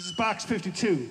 This is box 52.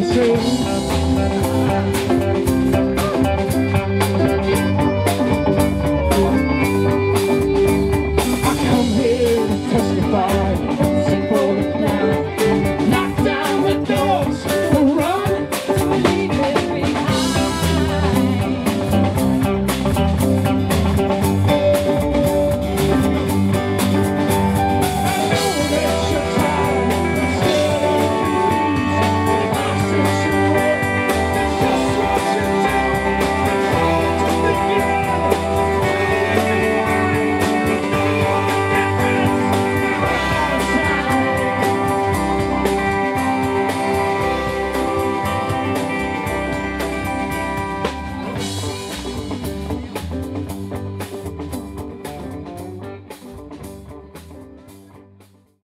the street.